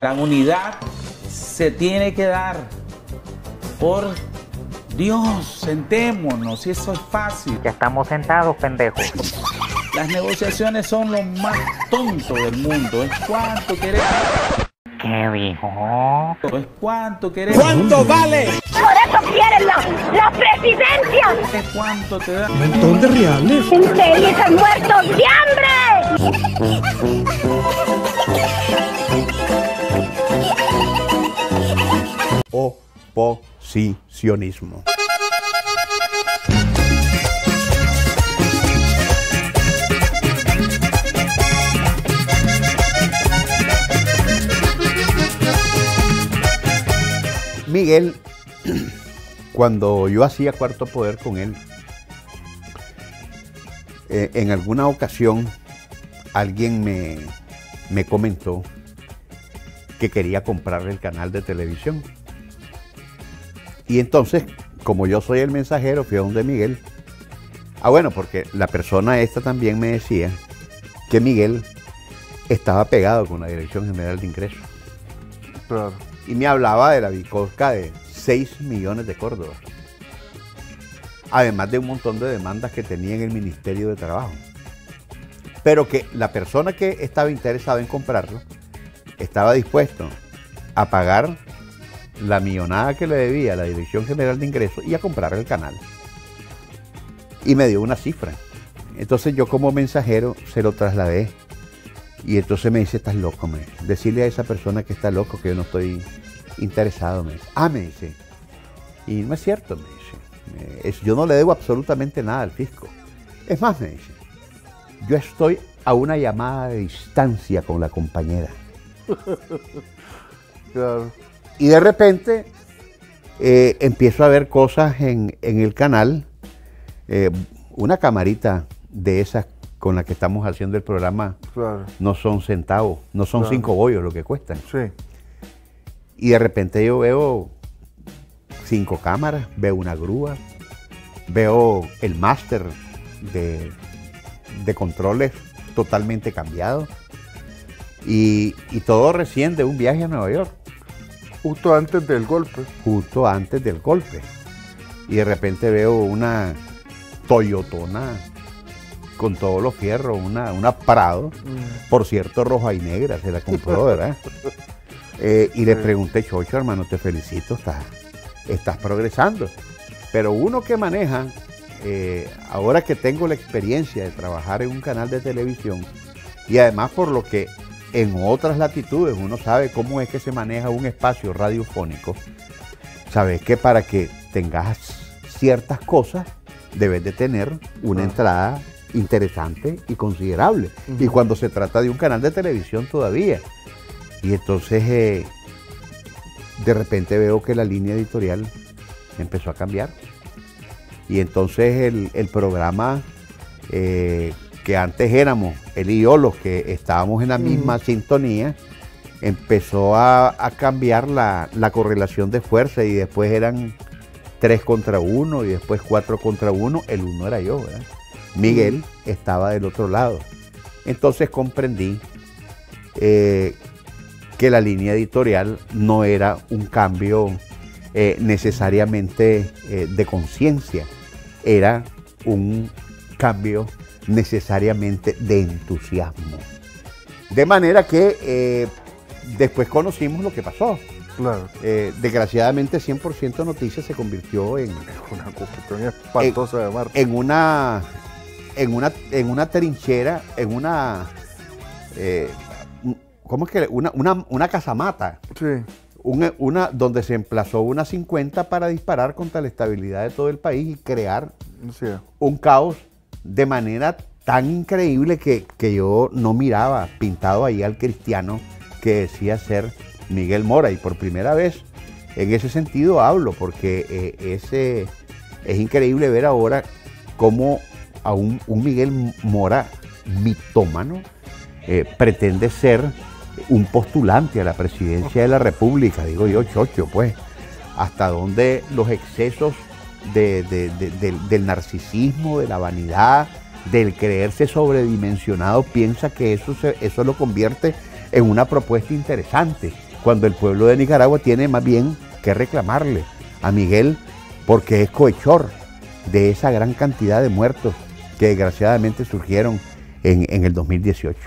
La unidad se tiene que dar. Por Dios, sentémonos, y eso es fácil. Ya estamos sentados, pendejo. Las negociaciones son lo más tonto del mundo. Es cuánto queremos. ¿Qué dijo? Es cuánto queremos. ¿Cuánto vale? Por eso quieren la, la presidencia. Es cuánto te da. Un montón de reales. Infelices muertos de hambre. Oposicionismo. Miguel, cuando yo hacía cuarto poder con él, eh, en alguna ocasión alguien me, me comentó que quería comprarle el canal de televisión. Y entonces, como yo soy el mensajero, fui a donde Miguel. Ah, bueno, porque la persona esta también me decía que Miguel estaba pegado con la Dirección General de Ingresos. Claro. Y me hablaba de la bicosca de 6 millones de Córdoba. Además de un montón de demandas que tenía en el Ministerio de Trabajo. Pero que la persona que estaba interesada en comprarlo estaba dispuesto a pagar la millonada que le debía a la Dirección General de Ingresos y a comprar el canal. Y me dio una cifra. Entonces yo como mensajero se lo trasladé. Y entonces me dice, estás loco, me dice. Decirle a esa persona que está loco que yo no estoy interesado, me dice. Ah, me dice. Y no es cierto, me dice. Yo no le debo absolutamente nada al fisco. Es más, me dice. Yo estoy a una llamada de distancia con la compañera. Claro. Y de repente eh, empiezo a ver cosas en, en el canal. eh, una camarita de esas con la que estamos haciendo el programa Claro. no son centavos, no son Claro. cinco bollos lo que cuestan. Sí. Y de repente yo veo cinco cámaras, veo una grúa, veo el máster de, de controles totalmente cambiado. Y, y todo recién de un viaje a Nueva York. Justo antes del golpe. justo antes del golpe. Y de repente veo una Toyotona con todos los fierros, una, una Prado, por cierto, roja y negra, se la compró, ¿verdad? Eh, y le pregunté, Chocho, hermano, te felicito, estás, estás progresando. Pero uno que maneja, eh, ahora que tengo la experiencia de trabajar en un canal de televisión, y además por lo que en otras latitudes uno sabe cómo es que se maneja un espacio radiofónico, sabes que para que tengas ciertas cosas debes de tener una entrada interesante y considerable. Y cuando se trata de un canal de televisión todavía. Y entonces eh, de repente veo que la línea editorial empezó a cambiar. Y entonces el, el programa eh, que antes éramos él y yo los que estábamos en la misma sintonía, empezó a, a cambiar la, la correlación de fuerza y después eran tres contra uno y después cuatro contra uno, el uno era yo, ¿verdad? Miguel estaba del otro lado. Entonces comprendí eh, que la línea editorial no era un cambio eh, necesariamente eh, de conciencia, era un cambio necesariamente de entusiasmo. De manera que eh, después conocimos lo que pasó. Claro. Eh, desgraciadamente 100% Noticias se convirtió en, Una cuestión espantosa de Marte. en una en una en una trinchera, en una eh, ¿cómo es que? Una, una, una casamata, Sí. una, una- donde se emplazó una 50 para disparar contra la estabilidad de todo el país y crear Sí. un caos de manera tan increíble que, que yo no miraba pintado ahí al cristiano que decía ser Miguel Mora. Y por primera vez en ese sentido hablo, porque eh, ese, es increíble ver ahora cómo a un, un Miguel Mora mitómano eh, pretende ser un postulante a la presidencia de la República, digo yo, chocho, pues, hasta donde los excesos de- de- de- del, narcisismo, de la vanidad, del creerse sobredimensionado, piensa que eso, eso lo convierte en una propuesta interesante. cuando el pueblo de Nicaragua tiene más bien que reclamarle a Miguel porque es cohechor de esa gran cantidad de muertos que desgraciadamente surgieron en, en el 2018.